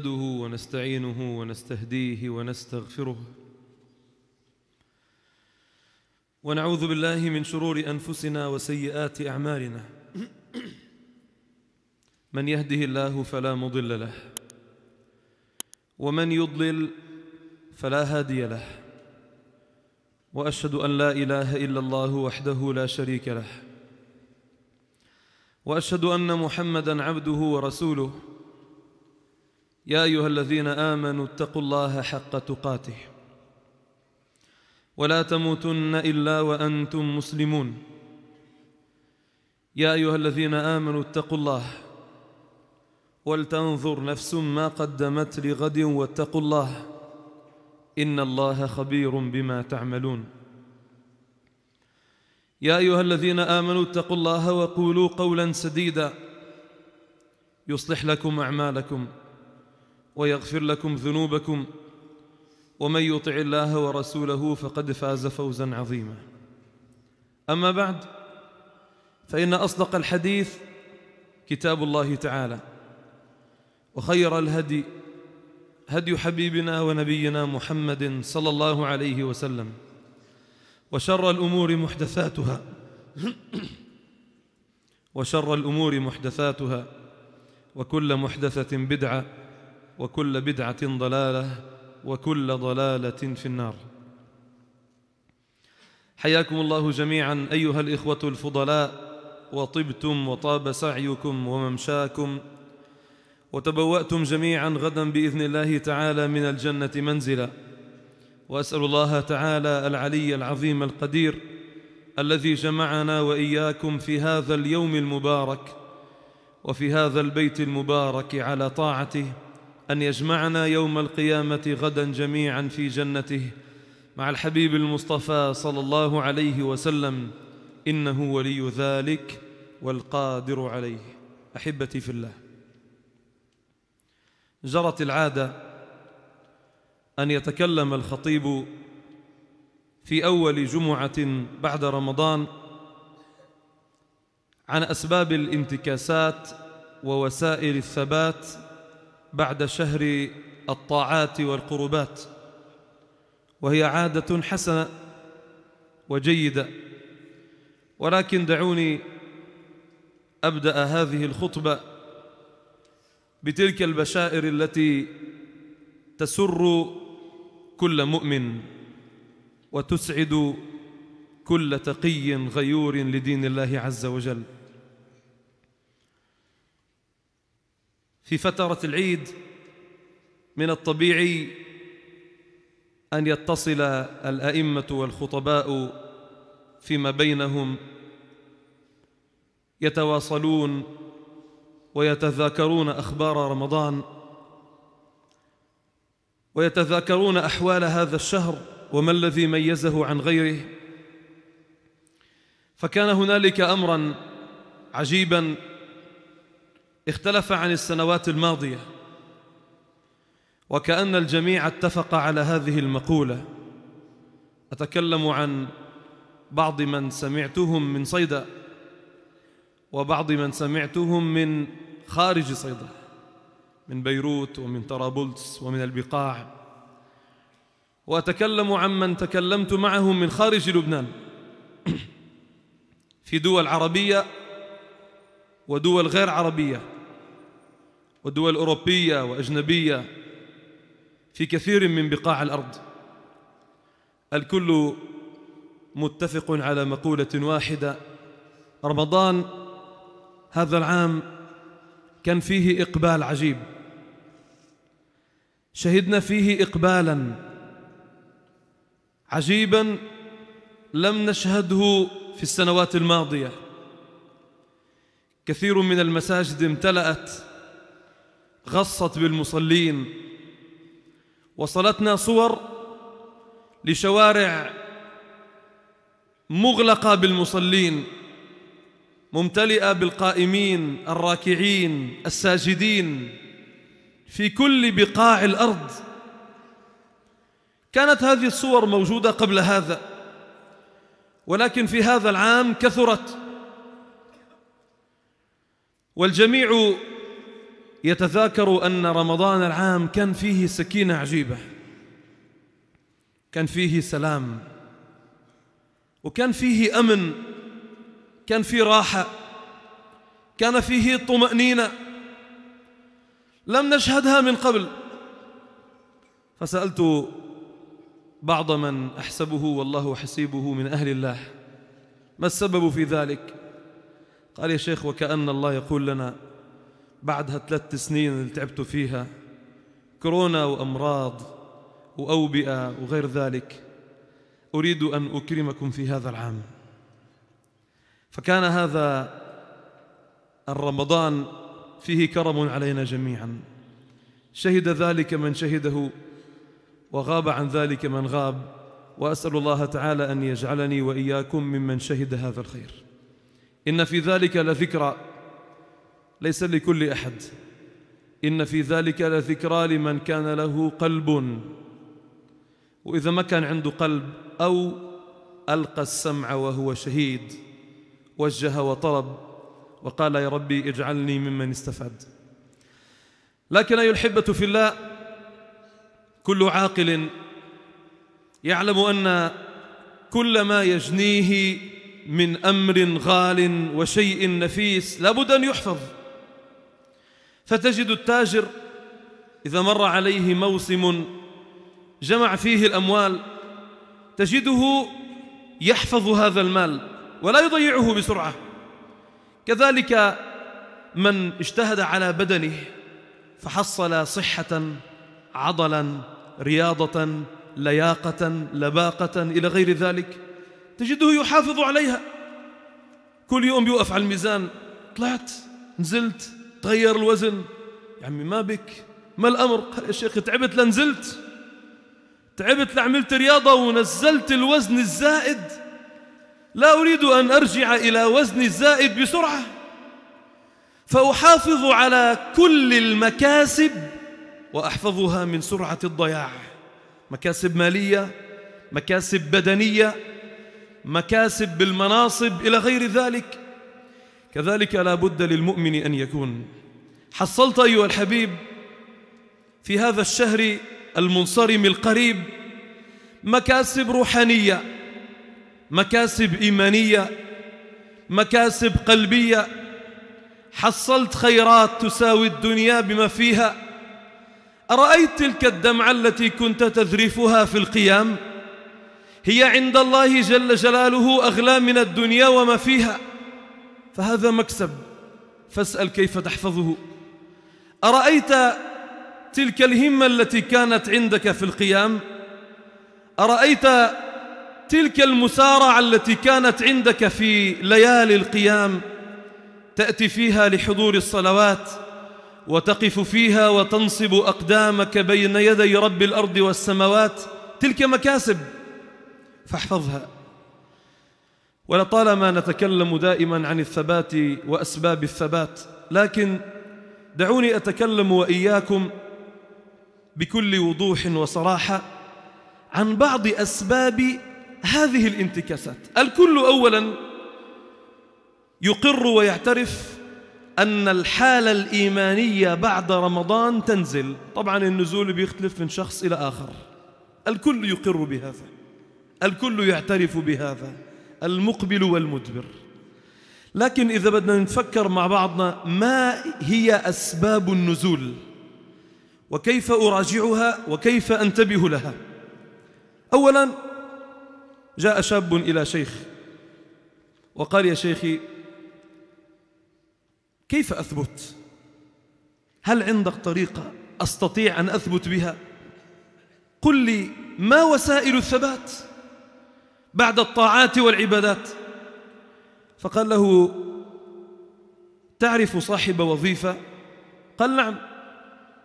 نحمده ونستعينه ونستهديه ونستغفره ونعوذ بالله من شرور أنفسنا وسيئات أعمالنا. من يهده الله فلا مضل له ومن يضلل فلا هادي له وأشهد أن لا إله إلا الله وحده لا شريك له وأشهد أن محمدا عبده ورسوله. يا أيها الذين آمنوا اتقوا الله حق تقاته. ولا تموتن إلا وأنتم مسلمون. يا أيها الذين آمنوا اتقوا الله. ولتنظر نفس ما قدمت لغد واتقوا الله. إن الله خبير بما تعملون. يا أيها الذين آمنوا اتقوا الله وقولوا قولا سديدا. يصلح لكم أعمالكم. ويغفر لكم ذنوبكم ومن يطع الله ورسوله فقد فاز فوزا عظيما. أما بعد فإن أصدق الحديث كتاب الله تعالى وخير الهدي هدي حبيبنا ونبينا محمد صلى الله عليه وسلم وشر الأمور محدثاتها وشر الأمور محدثاتها وكل محدثة بدعة وكل بدعة ضلالة وكل ضلالة في النار. حياكم الله جميعا أيها الإخوة الفضلاء وطبتم وطاب سعيكم وممشاكم وتبوأتم جميعا غدا بإذن الله تعالى من الجنة منزلا. وأسأل الله تعالى العلي العظيم القدير الذي جمعنا وإياكم في هذا اليوم المبارك وفي هذا البيت المبارك على طاعته أن يجمعنا يوم القيامة غدا جميعا في جنته مع الحبيب المصطفى صلى الله عليه وسلم. إنه ولي ذلك والقادر عليه. أحبتي في الله. جرت العادة أن يتكلم الخطيب في أول جمعة بعد رمضان عن أسباب الانتكاسات ووسائل الثبات بعد شهر الطاعات والقربات وهي عادة حسنة وجيدة. ولكن دعوني أبدأ هذه الخطبة بتلك البشائر التي تسر كل مؤمن وتسعد كل تقي غيور لدين الله عز وجل. في فترة العيد من الطبيعي أن يتصل الأئمة والخطباء فيما بينهم يتواصلون ويتذاكرون أخبار رمضان ويتذاكرون أحوال هذا الشهر وما الذي ميزه عن غيره. فكان هنالك أمرا عجيبا اختلف عن السنوات الماضية. وكأن الجميع اتفق على هذه المقولة. أتكلم عن بعض من سمعتهم من صيدا وبعض من سمعتهم من خارج صيدا من بيروت ومن طرابلس ومن البقاع. وأتكلم عن من تكلمت معهم من خارج لبنان. في دول عربية ودول غير عربية. ودول أوروبية وأجنبية في كثير من بقاع الأرض. الكل متفق على مقولة واحدة رمضان هذا العام كان فيه إقبال عجيب. شهدنا فيه إقبالا عجيبا لم نشهده في السنوات الماضية. كثير من المساجد امتلأت غصت بالمصلين. وصلتنا صور لشوارع مغلقة بالمصلين ممتلئة بالقائمين الراكعين الساجدين. في كل بقاع الأرض كانت هذه الصور موجودة قبل هذا ولكن في هذا العام كثرت. والجميع يتذاكر أن رمضان العام كان فيه سكينة عجيبة كان فيه سلام وكان فيه أمن كان فيه راحة كان فيه طمأنينة لم نشهدها من قبل. فسألت بعض من أحسبه والله حسيبه من أهل الله ما السبب في ذلك؟ قال يا شيخ وكأن الله يقول لنا بعدها ثلاث سنين اللي تعبتوا فيها كورونا وأمراض وأوبئة وغير ذلك أريد أن أكرمكم في هذا العام. فكان هذا الرمضان فيه كرم علينا جميعا. شهد ذلك من شهده وغاب عن ذلك من غاب وأسأل الله تعالى أن يجعلني وإياكم ممن شهد هذا الخير. إن في ذلك لذكرى ليس لكل أحد. إن في ذلك لذكرى لمن كان له قلب. وإذا ما كان عنده قلب أو ألقى السمع وهو شهيد وجه وطلب وقال يا ربي اجعلني ممن استفاد. لكن أيها الحبة في الله كل عاقل يعلم أن كل ما يجنيه من أمر غال وشيء نفيس لابد أن يحفظ. فتجد التاجر إذا مر عليه موسم جمع فيه الأموال تجده يحفظ هذا المال ولا يضيعه بسرعة. كذلك من اجتهد على بدنه فحصل صحة عضلا رياضة لياقة لباقة إلى غير ذلك. تجده يحافظ عليها. كل يوم يوقف على الميزان. طلعت نزلت تغير الوزن. يا عمي ما بك. ما الأمر؟ قال يا شيخ تعبت لنزلت تعبت لعملت رياضة ونزلت الوزن الزائد. لا أريد أن أرجع إلى وزني الزائد بسرعة. فأحافظ على كل المكاسب وأحفظها من سرعة الضياع. مكاسب مالية مكاسب بدنية مكاسب بالمناصب إلى غير ذلك. كذلك لا بد للمؤمن أن يكون. حصلت أيها الحبيب في هذا الشهر المنصرم القريب مكاسب روحانية مكاسب إيمانية مكاسب قلبية. حصلت خيرات تساوي الدنيا بما فيها. أرأيت تلك الدمعة التي كنت تذرفها في القيام؟ هي عند الله جل جلاله أغلى من الدنيا وما فيها. فهذا مكسب. فاسأل كيف تحفظه. أرأيت تلك الهمة التي كانت عندك في القيام؟ أرأيت تلك المسارعة التي كانت عندك في ليالي القيام؟ تأتي فيها لحضور الصلوات وتقف فيها وتنصب أقدامك بين يدي رب الأرض والسماوات تلك مكاسب. فاحفظها. ولطالما نتكلم دائما عن الثبات وأسباب الثبات لكن دعوني أتكلم وإياكم بكل وضوح وصراحة عن بعض أسباب هذه الانتكاسات. الكل أولا يقر ويعترف أن الحالة الإيمانية بعد رمضان تنزل. طبعا النزول بيختلف من شخص إلى آخر. الكل يقر بهذا. الكل يعترف بهذا. المقبل والمدبر. لكن إذا بدنا نتفكر مع بعضنا ما هي أسباب النزول؟ وكيف أراجعها؟ وكيف أنتبه لها؟ أولا جاء شاب إلى شيخ وقال يا شيخي كيف أثبت؟ هل عندك طريقة أستطيع أن أثبت بها؟ قل لي ما وسائل الثبات؟ بعد الطاعات والعبادات. فقال له تعرف صاحب وظيفة؟ قال نعم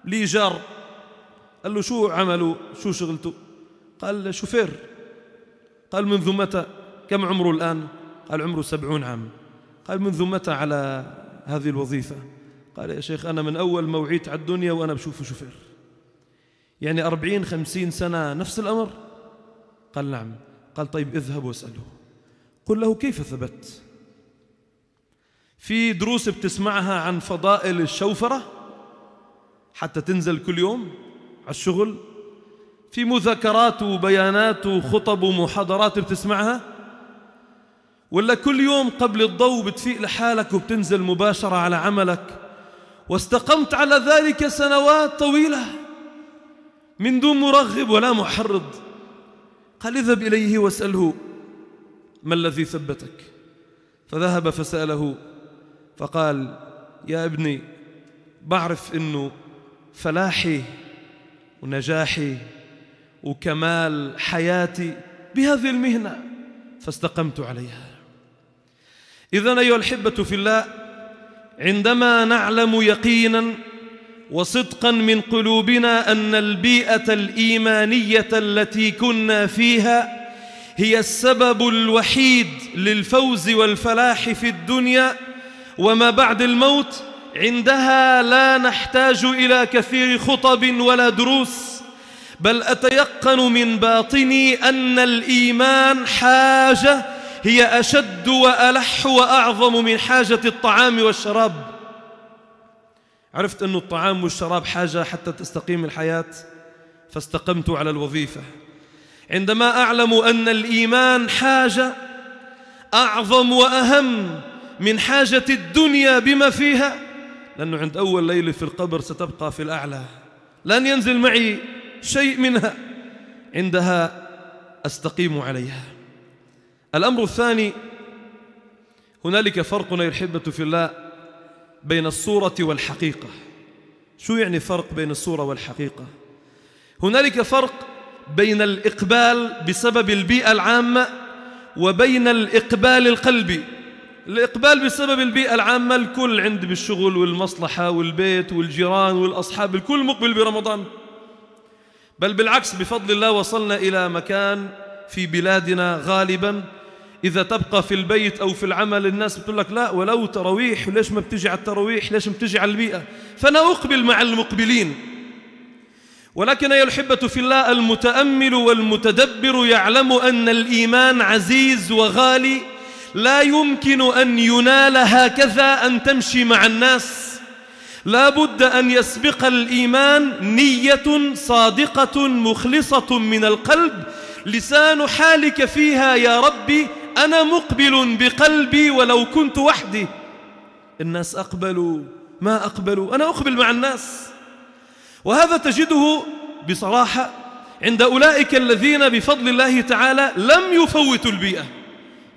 لي جار. قال له شو عمله شو شغلته قال شوفير. قال منذ متى؟ كم عمره الآن؟ قال عمره سبعون عام. قال منذ متى على هذه الوظيفة؟ قال يا شيخ أنا من أول موعيت على الدنيا وأنا بشوفه شوفير. يعني أربعين خمسين سنة نفس الأمر؟ قال نعم. قال طيب اذهب واسأله. قل له كيف ثبت؟ في دروس بتسمعها عن فضائل الشوفرة حتى تنزل كل يوم على الشغل. في مذكرات وبيانات وخطب ومحاضرات بتسمعها. ولا كل يوم قبل الضوء بتفيق لحالك وبتنزل مباشرة على عملك. واستقمت على ذلك سنوات طويلة. من دون مرغب ولا محرض. قال اذهب إليه واسأله ما الذي ثبتك؟ فذهب فسأله فقال يا ابني بعرف إنه فلاحي ونجاحي وكمال حياتي بهذه المهنة فاستقمت عليها. اذا أيها الاحبه في الله عندما نعلم يقينا وصدقا من قلوبنا أن البيئة الإيمانية التي كنا فيها هي السبب الوحيد للفوز والفلاح في الدنيا وما بعد الموت عندها لا نحتاج إلى كثير خطب ولا دروس بل أتيقن من باطني أن الإيمان حاجة هي أشد وألح وأعظم من حاجة الطعام والشراب. عرفت أن الطعام والشراب حاجة حتى تستقيم الحياة؟ فاستقمت على الوظيفة. عندما أعلم أن الإيمان حاجة أعظم وأهم من حاجة الدنيا بما فيها لأنه عند أول ليلة في القبر ستبقى في الأعلى. لن ينزل معي شيء منها. عندها أستقيم عليها. الأمر الثاني هنالك فرق يا الحبة في الله. بين الصورة والحقيقة. شو يعني فرق بين الصورة والحقيقة؟ هنالك فرق بين الإقبال بسبب البيئة العامة وبين الإقبال القلبي. الإقبال بسبب البيئة العامة الكل عند بالشغل والمصلحة والبيت والجيران والأصحاب الكل مقبل برمضان. بل بالعكس بفضل الله وصلنا إلى مكان في بلادنا غالباً إذا تبقى في البيت أو في العمل الناس بتقول لك لا ولو تراويح ليش ما بتجي على التراويح؟ ليش ما بتجي على البيئة؟ فأنا أقبل مع المقبلين. ولكن أيها الحبة في الله المتأمل والمتدبر يعلم أن الإيمان عزيز وغالي. لا يمكن أن ينال هكذا أن تمشي مع الناس. لا بد أن يسبق الإيمان نية صادقة مخلصة من القلب. لسان حالك فيها يا ربي أنا مقبل بقلبي ولو كنت وحدي. الناس أقبلوا ما أقبلوا؟ أنا أقبل مع الناس. وهذا تجده بصراحة عند أولئك الذين بفضل الله تعالى لم يفوتوا البيئة.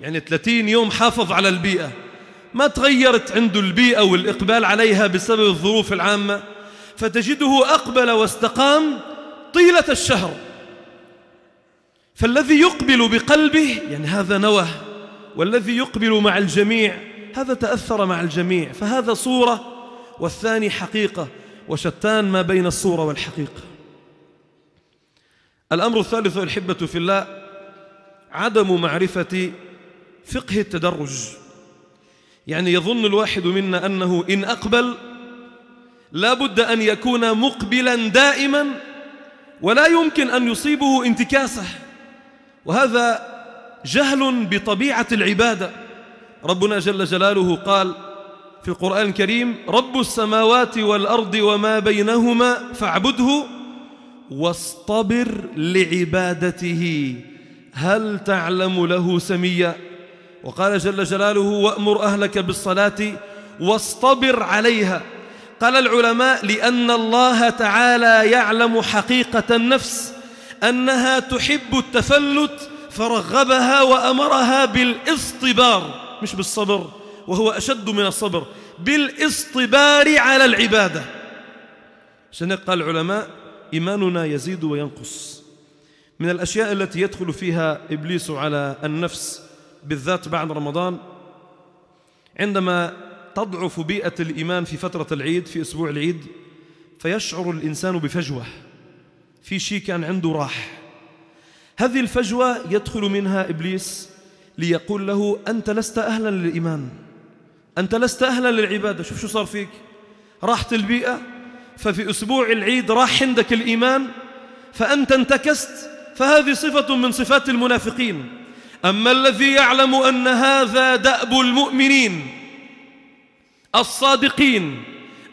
يعني 30 يوم حافظ على البيئة. ما تغيرت عنده البيئة والإقبال عليها بسبب الظروف العامة. فتجده أقبل واستقام طيلة الشهر. فالذي يقبل بقلبه يعني هذا نوى والذي يقبل مع الجميع هذا تأثر مع الجميع فهذا صورة. والثاني حقيقة وشتان ما بين الصورة والحقيقة. الأمر الثالث الحبة في الله عدم معرفة فقه التدرج. يعني يظن الواحد منا أنه إن أقبل لا بد أن يكون مقبلا دائما ولا يمكن أن يصيبه انتكاسة. وهذا جهل بطبيعة العبادة. ربنا جل جلاله قال في القرآن الكريم رب السماوات والأرض وما بينهما فاعبده واصطبر لعبادته. هل تعلم له سميا؟ وقال جل جلاله وأمر أهلك بالصلاة واصطبر عليها. قال العلماء لأن الله تعالى يعلم حقيقة النفس أنها تحب التفلت فرغبها وأمرها بالاصطبار مش بالصبر وهو أشد من الصبر بالاصطبار على العبادة. عشان قال العلماء إيماننا يزيد وينقص. من الأشياء التي يدخل فيها إبليس على النفس بالذات بعد رمضان عندما تضعف بيئة الإيمان في فترة العيد في أسبوع العيد فيشعر الإنسان بفجوة. في شيء كان عنده راح. هذه الفجوة يدخل منها إبليس ليقول له أنت لست أهلا للإيمان. أنت لست أهلا للعبادة. شوف شو صار فيك. راحت البيئة ففي أسبوع العيد راح عندك الإيمان فأنت انتكست فهذه صفة من صفات المنافقين. أما الذي يعلم أن هذا دأب المؤمنين الصادقين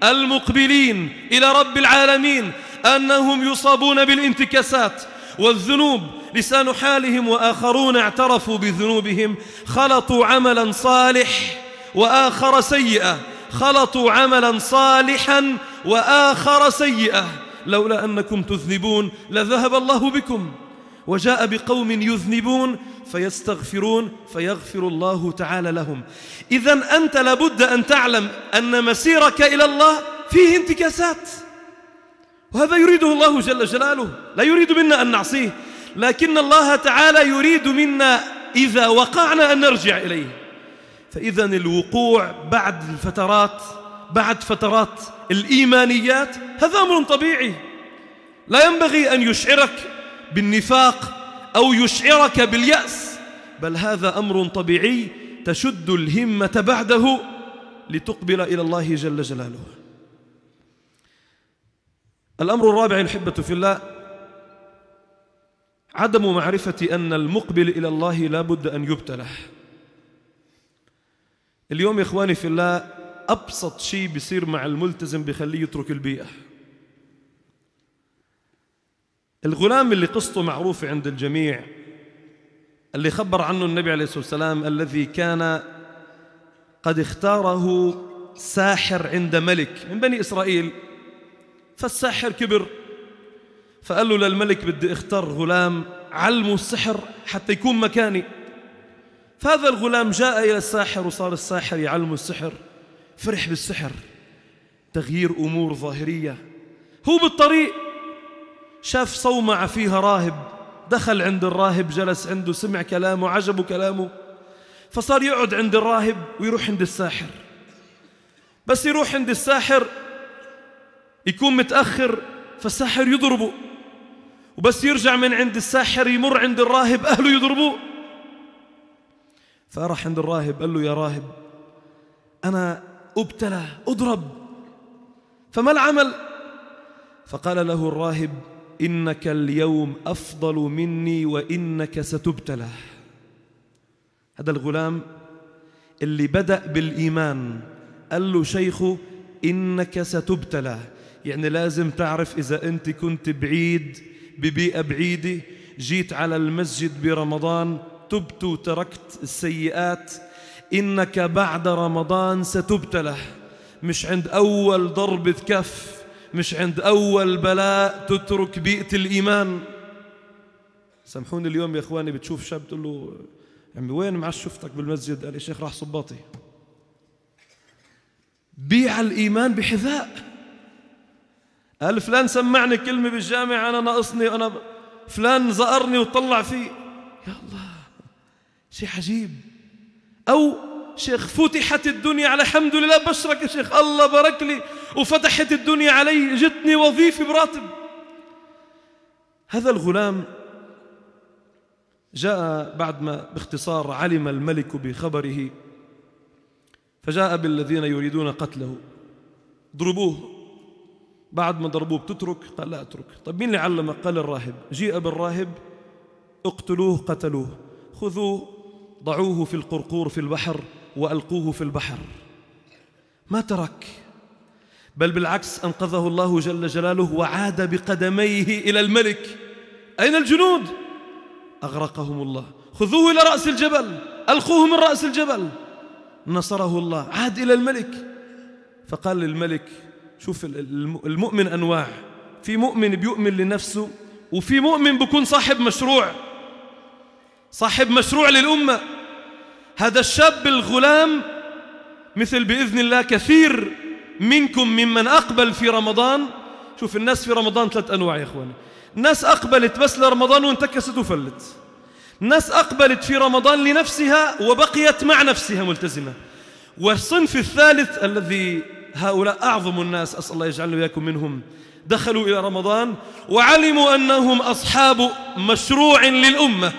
المقبلين إلى رب العالمين أنهم يصابون بالانتكاسات والذنوب لسان حالهم وآخرون اعترفوا بذنوبهم. خلطوا عملا صالح وآخر سيئة. خلطوا عملا صالحا وآخر سيئة. لولا أنكم تذنبون لذهب الله بكم. وجاء بقوم يذنبون فيستغفرون فيغفر الله تعالى لهم. إذا أنت لابد أن تعلم أن مسيرك إلى الله فيه انتكاسات. وهذا يريده الله جل جلاله. لا يريد منا أن نعصيه لكن الله تعالى يريد منا إذا وقعنا أن نرجع إليه. فإذا الوقوع بعد الفترات بعد فترات الإيمانيات هذا أمر طبيعي. لا ينبغي أن يشعرك بالنفاق أو يشعرك باليأس بل هذا أمر طبيعي تشد الهمة بعده لتقبل إلى الله جل جلاله. الأمر الرابع الحبة في الله عدم معرفة أن المقبل إلى الله لا بد أن يبتلى. اليوم يا إخواني في الله أبسط شيء بيصير مع الملتزم بخليه يترك البيئة. الغلام اللي قصته معروفة عند الجميع اللي خبر عنه النبي عليه الصلاة والسلام الذي كان قد اختاره ساحر عند ملك من بني إسرائيل. فالساحر كبر. فقال له للملك بدي اختار غلام علمه السحر حتى يكون مكاني. فهذا الغلام جاء إلى الساحر وصار الساحر يعلمه السحر. فرح بالسحر. تغيير أمور ظاهرية. هو بالطريق شاف صومعة فيها راهب. دخل عند الراهب جلس عنده سمع كلامه عجبه كلامه. فصار يقعد عند الراهب ويروح عند الساحر. بس يروح عند الساحر يكون متأخر فالساحر يضربه. وبس يرجع من عند الساحر يمر عند الراهب أهله يضربوه. فراح عند الراهب قال له يا راهب أنا أبتلى أضرب. فما العمل؟ فقال له الراهب إنك اليوم أفضل مني وإنك ستبتلى. هذا الغلام اللي بدأ بالإيمان قال له شيخه إنك ستبتلى. يعني لازم تعرف إذا أنت كنت بعيد ببيئة بعيدة جيت على المسجد برمضان تبت وتركت السيئات إنك بعد رمضان ستبتلى مش عند أول ضربة كف مش عند أول بلاء تترك بيئة الإيمان. سامحوني اليوم يا إخواني بتشوف شاب تقول له عمي وين معش شفتك بالمسجد؟ قال يا شيخ راح صباطي. بيع الإيمان بحذاء. قال فلان سمعني كلمة بالجامع أنا ناقصني أنا فلان زأرني وطلع فيه. يا الله شيء عجيب. أو شيخ فتحت الدنيا على الحمد لله بشرك يا شيخ الله بارك لي. وفتحت الدنيا علي جتني وظيفة براتب. هذا الغلام جاء بعد ما باختصار علم الملك بخبره فجاء بالذين يريدون قتله. ضربوه بعد ما ضربوه بتترك قال لا أترك. طيب مين اللي علمك قال الراهب. جيء بالراهب اقتلوه قتلوه. خذوه ضعوه في القرقور في البحر وألقوه في البحر. ما ترك. بل بالعكس أنقذه الله جل جلاله وعاد بقدميه إلى الملك. أين الجنود؟ أغرقهم الله. خذوه إلى رأس الجبل ألقوه من رأس الجبل. نصره الله عاد إلى الملك. فقال للملك شوف المؤمن أنواع. في مؤمن بيؤمن لنفسه وفي مؤمن بيكون صاحب مشروع. صاحب مشروع للأمة. هذا الشاب الغلام مثل بإذن الله كثير منكم ممن أقبل في رمضان. شوف الناس في رمضان ثلاث أنواع يا إخواني. ناس أقبلت بس لرمضان وانتكست وفلت. ناس أقبلت في رمضان لنفسها وبقيت مع نفسها ملتزمة. والصنف الثالث الذي هؤلاء أعظم الناس أسأل الله يجعلنا وإياكم منهم. دخلوا إلى رمضان وعلموا أنهم أصحاب مشروع للأمة.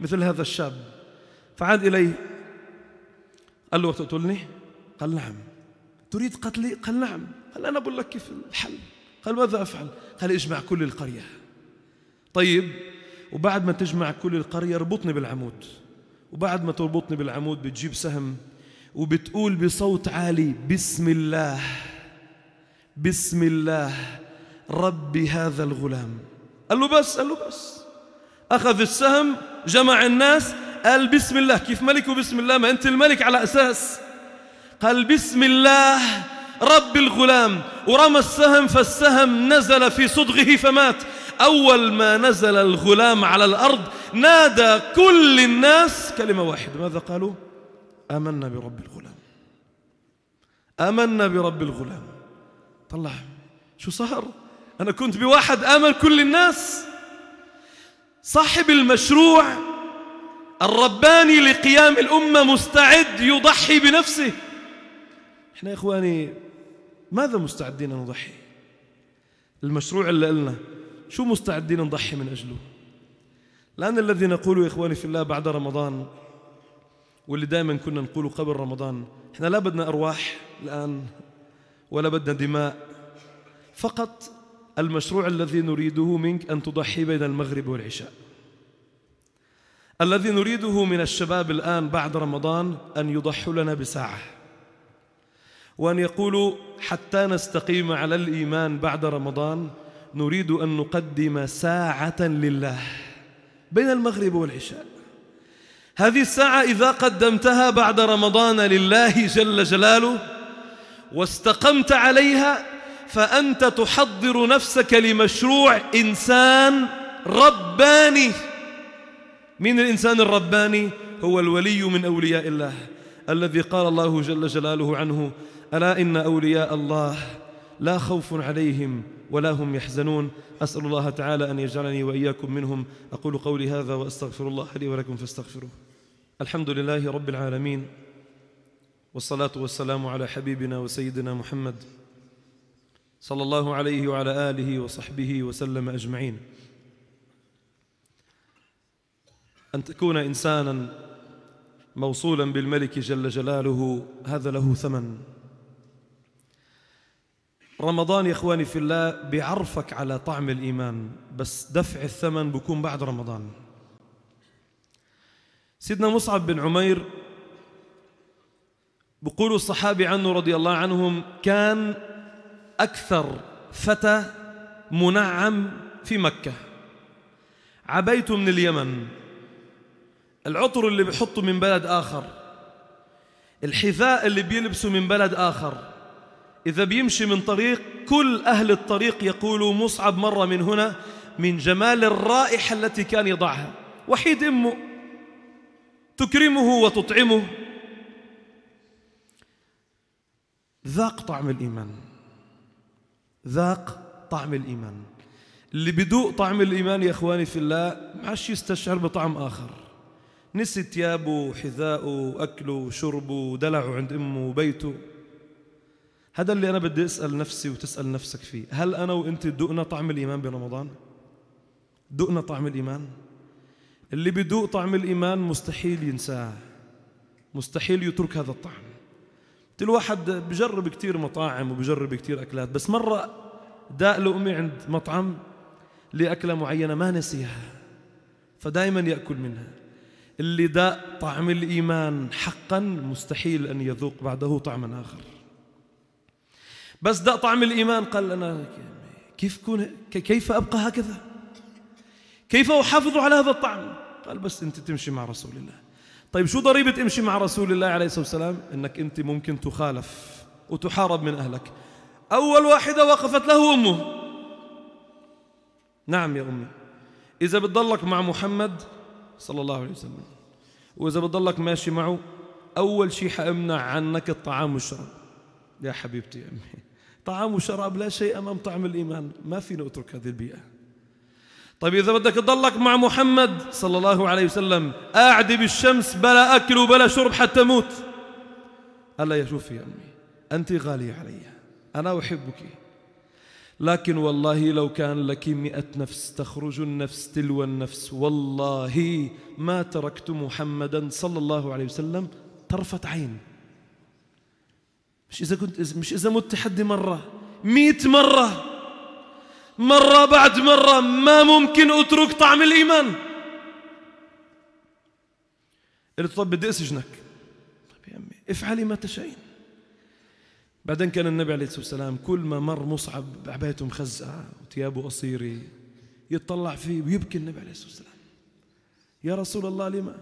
مثل هذا الشاب. فعاد إليه. قال له تقتلني قال نعم. تريد قتلي؟ قال نعم. قال أنا أقول لك كيف الحل. قال ماذا أفعل؟ قال اجمع كل القرية. طيب وبعد ما تجمع كل القرية اربطني بالعمود. وبعد ما تربطني بالعمود بتجيب سهم. وبتقول بصوت عالي بسم الله بسم الله رب هذا الغلام. قال له بس قال له بس. أخذ السهم جمع الناس قال بسم الله. كيف ملك بسم الله؟ ما أنت الملك على أساس. قال بسم الله رب الغلام. ورمى السهم فالسهم نزل في صدغه فمات. أول ما نزل الغلام على الأرض نادى كل الناس كلمة واحدة. ماذا قالوا؟ آمنا برب الغلام. آمنا برب الغلام. طلع. شو صار؟ أنا كنت بواحد آمن كل الناس. صاحب المشروع الرباني لقيام الأمة مستعد يضحي بنفسه. إحنا يا إخواني ماذا مستعدين نضحي؟ المشروع اللي قلنا شو مستعدين نضحي من أجله؟ الآن الذي نقوله يا إخواني في الله بعد رمضان واللي دائما كنا نقوله قبل رمضان إحنا لا بدنا أرواح الآن ولا بدنا دماء. فقط المشروع الذي نريده منك أن تضحي بين المغرب والعشاء. الذي نريده من الشباب الآن بعد رمضان أن يضحوا لنا بساعة. وأن يقولوا حتى نستقيم على الإيمان بعد رمضان نريد أن نقدم ساعة لله بين المغرب والعشاء. هذه الساعة إذا قدمتها بعد رمضان لله جل جلاله واستقمت عليها فأنت تحضر نفسك لمشروع إنسان رباني. من الإنسان الرباني؟ هو الولي من أولياء الله الذي قال الله جل جلاله عنه ألا إن أولياء الله لا خوف عليهم ولا هم يحزنون. أسأل الله تعالى أن يجعلني وإياكم منهم. أقول قولي هذا وأستغفر الله لي ولكم فاستغفروه. الحمد لله رب العالمين والصلاة والسلام على حبيبنا وسيدنا محمد صلى الله عليه وعلى آله وصحبه وسلم أجمعين. أن تكون إنسانا موصولا بالملك جل جلاله هذا له ثمن. رمضان يا إخواني في الله بيعرفك على طعم الإيمان بس دفع الثمن بكون بعد رمضان. سيدنا مصعب بن عمير بقولوا الصحابي عنه رضي الله عنهم كان أكثر فتى منعم في مكة. عبيته من اليمن. العطر اللي بحطه من بلد آخر. الحذاء اللي بيلبسه من بلد آخر. إذا بيمشي من طريق كل أهل الطريق يقولوا مصعب مرة من هنا من جمال الرائحة التي كان يضعها. وحيد أمه تكرمه وتطعمه. ذاق طعم الإيمان. ذاق طعم الإيمان. اللي بدوق طعم الإيمان يا إخواني في الله ما عادش يستشعر بطعم آخر. نسي ثيابه وحذاءه وأكله وشربه ودلعه عند أمه وبيته. هذا اللي أنا بدي أسأل نفسي وتسأل نفسك فيه. هل أنا وأنت دقنا طعم الإيمان برمضان؟ دقنا طعم الإيمان؟ اللي بدوق طعم الإيمان مستحيل ينساه مستحيل يترك هذا الطعم. الواحد بجرب كتير مطاعم وبجرب كتير أكلات بس مرة داق لأمي عند مطعم لأكلة معينة ما نسيها فدائما يأكل منها. اللي داق طعم الإيمان حقا مستحيل أن يذوق بعده طعما آخر. بس داق طعم الإيمان قال أنا كيف كيف أبقى هكذا؟ كيف أحافظ على هذا الطعم؟ قال بس أنت تمشي مع رسول الله. طيب شو ضريبة امشي مع رسول الله عليه الصلاة والسلام؟ انك انت ممكن تخالف وتحارب من اهلك. اول واحدة وقفت له امه. نعم يا امي. اذا بتضلك مع محمد صلى الله عليه وسلم واذا بتضلك ماشي معه اول شيء حامنع عنك الطعام والشراب. يا حبيبتي يا امي طعام وشراب لا شيء امام طعم الايمان. ما فينا اترك هذه البيئة. طيب إذا بدك تضلك مع محمد صلى الله عليه وسلم قاعد بالشمس بلا أكل وبلا شرب حتى موت قال يا شوفي يا أمي أنت غالية علي أنا أحبك. لكن والله لو كان لك مئة نفس تخرج النفس تلو النفس والله ما تركت محمدا صلى الله عليه وسلم طرفة عين. مش إذا كنت مش إذا مت حد مرة مئة مرة. مرة بعد مرة ما ممكن أترك طعم الإيمان. قلت طب بدي أسجنك. طيب يا أمي افعلي ما تشائين بعدين كان النبي عليه الصلاة والسلام كل ما مر مصعب بعبايته مخزقة وثيابه قصيرة يتطلع فيه ويبكي النبي عليه الصلاة والسلام. يا رسول الله لما؟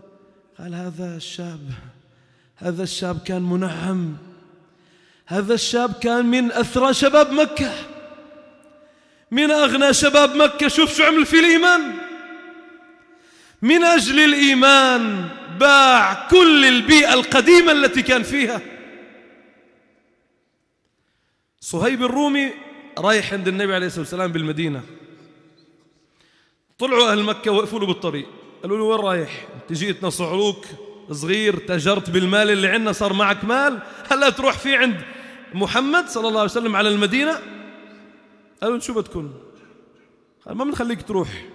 قال هذا الشاب هذا الشاب كان منعم. هذا الشاب كان من أثرى شباب مكة. من أغنى شباب مكة شوف شو عمل في الإيمان. من أجل الإيمان باع كل البيئة القديمة التي كان فيها. صهيب الرومي رايح عند النبي عليه الصلاة والسلام بالمدينة. طلعوا أهل مكة وقفوا له بالطريق. قالوا له وين رايح؟ أنت جيتنا صعلوك صغير تجرت بالمال اللي عندنا صار معك مال. هلا تروح فيه عند محمد صلى الله عليه وسلم على المدينة. قالوا شو بدكم؟ قال ما بنخليك تروح.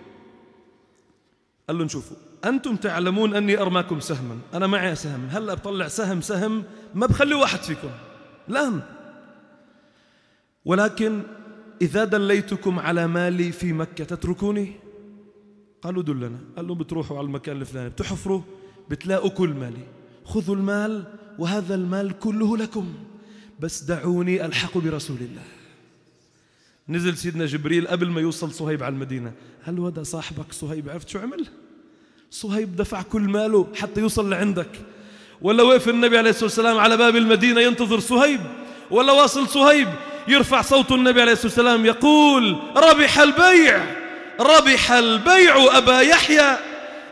قال لهم شوفوا أنتم تعلمون أني أرماكم سهما. أنا معي سهم. هلأ بطلع سهم سهم ما بخلي واحد فيكم. الآن ولكن إذا دليتكم على مالي في مكة تتركوني؟ قالوا دلنا. قال لهم بتروحوا على المكان الفلاني. بتحفروا بتلاقوا كل مالي. خذوا المال وهذا المال كله لكم. بس دعوني ألحق برسول الله. نزل سيدنا جبريل قبل ما يوصل صهيب على المدينة. هل هذا صاحبك صهيب؟ عرفت شو عمل؟ صهيب دفع كل ماله حتى يوصل لعندك. ولا وقف النبي عليه الصلاة والسلام على باب المدينة ينتظر صهيب. ولا واصل صهيب يرفع صوت النبي عليه الصلاة والسلام يقول ربح البيع ربح البيع أبا يحيى.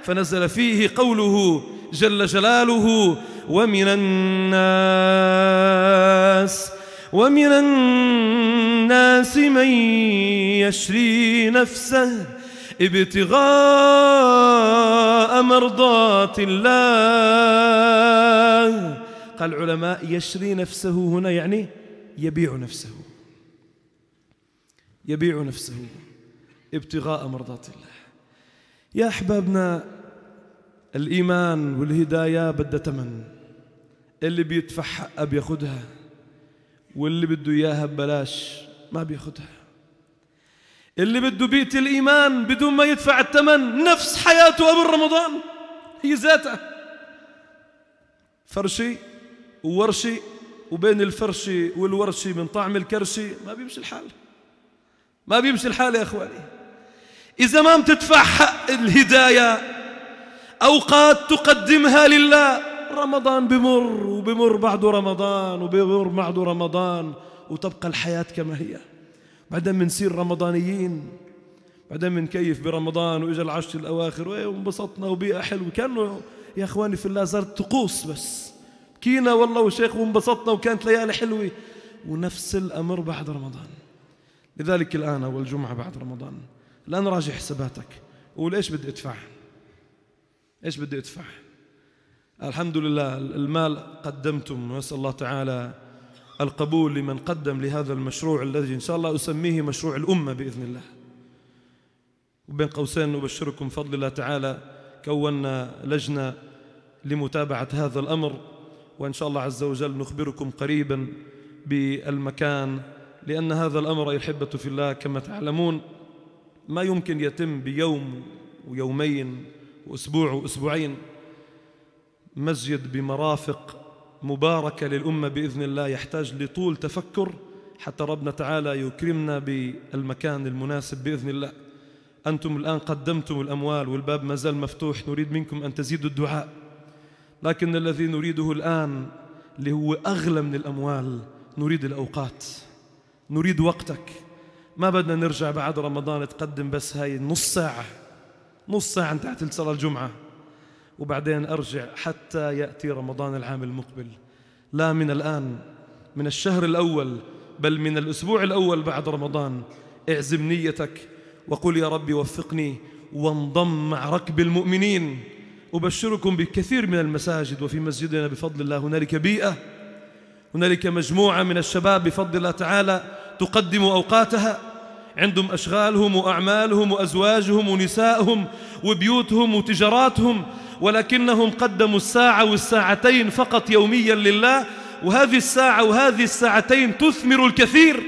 فنزل فيه قوله جل جلاله ومن الناس. ومن الناس من يشري نفسه ابتغاء مرضات الله. قال العلماء يشري نفسه هنا يعني يبيع نفسه. يبيع نفسه ابتغاء مرضات الله. يا أحبابنا الإيمان والهداية بدها تمن. اللي بيدفع حقها بياخدها. واللي بده إياها ببلاش ما بياخدها. اللي بده بيت الإيمان بدون ما يدفع الثمن نفس حياته قبل رمضان. هي ذاتها. فرشي وورشي وبين الفرشي والورشي من طعم الكرشي ما بيمشي الحال. ما بيمشي الحال يا إخواني. إذا ما بتدفع حق الهداية أوقات تقدمها لله. رمضان بمر وبمر بعده رمضان وبمر بعده رمضان وتبقى الحياة كما هي. بعدين بنصير رمضانيين بعدين بنكيف برمضان وإجا العشر الأواخر وانبسطنا وبيئة حلوة. كانه يا إخواني في الله صارت طقوس بس. بكينا والله وشيخ وانبسطنا وكانت ليالي حلوة. ونفس الأمر بعد رمضان. لذلك الآن اول جمعه بعد رمضان. الآن راجع حساباتك. وقول إيش بدي أدفع؟ إيش بدي أدفع؟ الحمد لله المال قدمتم ونسال الله تعالى القبول لمن قدم لهذا المشروع الذي إن شاء الله أسميه مشروع الأمة بإذن الله. وبين قوسين نبشركم بفضل الله تعالى كونا لجنة لمتابعة هذا الأمر وإن شاء الله عز وجل نخبركم قريبا بالمكان لأن هذا الأمر ايها الاحبه في الله كما تعلمون ما يمكن يتم بيوم ويومين وأسبوع وأسبوعين. مسجد بمرافق مباركة للأمة بإذن الله يحتاج لطول تفكر حتى ربنا تعالى يكرمنا بالمكان المناسب بإذن الله. أنتم الآن قدمتم الأموال والباب ما زال مفتوح نريد منكم أن تزيدوا الدعاء. لكن الذي نريده الآن اللي هو أغلى من الأموال نريد الأوقات. نريد وقتك. ما بدنا نرجع بعد رمضان تقدم بس هاي نص ساعة. نص ساعة انتهت صلاة الجمعة وبعدين أرجع حتى يأتي رمضان العام المقبل. لا من الآن من الشهر الأول بل من الأسبوع الأول بعد رمضان. اعزم نيتك وقل يا ربي وفقني وانضم مع ركب المؤمنين. أبشركم بكثير من المساجد وفي مسجدنا بفضل الله. هنالك بيئة هنالك مجموعة من الشباب بفضل الله تعالى تقدم أوقاتها. عندهم أشغالهم وأعمالهم وأزواجهم ونسائهم وبيوتهم وتجاراتهم. ولكنهم قدموا الساعة والساعتين فقط يوميا لله وهذه الساعة وهذه الساعتين تثمر الكثير.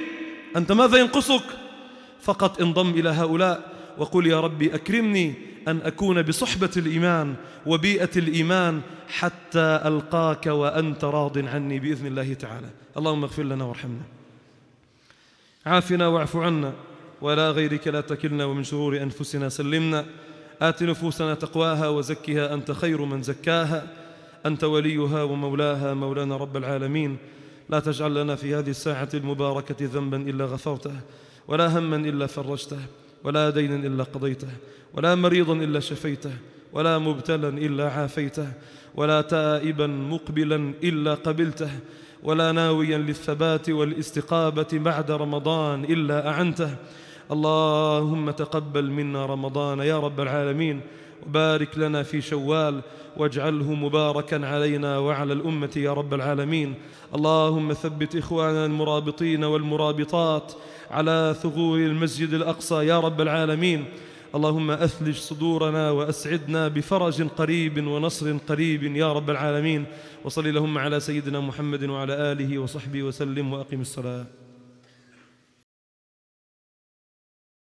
أنت ماذا ينقصك؟ فقط انضم إلى هؤلاء وقل يا ربي أكرمني أن أكون بصحبة الإيمان وبيئة الإيمان حتى ألقاك وأنت راض عني بإذن الله تعالى. اللهم اغفر لنا وارحمنا. عافنا واعف عنا ولا غيرك لا تكلنا ومن شرور أنفسنا سلمنا. آت نفوسنا تقواها وزكها أنت خير من زكاها. أنت وليها ومولاها مولانا رب العالمين. لا تجعل لنا في هذه الساعة المباركة ذنبا إلا غفرته ولا هما إلا فرجته ولا دينا إلا قضيته ولا مريضا إلا شفيته ولا مبتلا إلا عافيته ولا تائبا مقبلا إلا قبلته ولا ناويا للثبات والاستقامة بعد رمضان إلا أعنته اللهم تقبل منا رمضان يا رب العالمين وبارك لنا في شوال واجعله مباركا علينا وعلى الأمة يا رب العالمين. اللهم ثبت إخواننا المرابطين والمرابطات على ثغور المسجد الأقصى يا رب العالمين. اللهم أثلج صدورنا وأسعدنا بفرج قريب ونصر قريب يا رب العالمين. وصل اللهم على سيدنا محمد وعلى آله وصحبه وسلم وأقم الصلاة.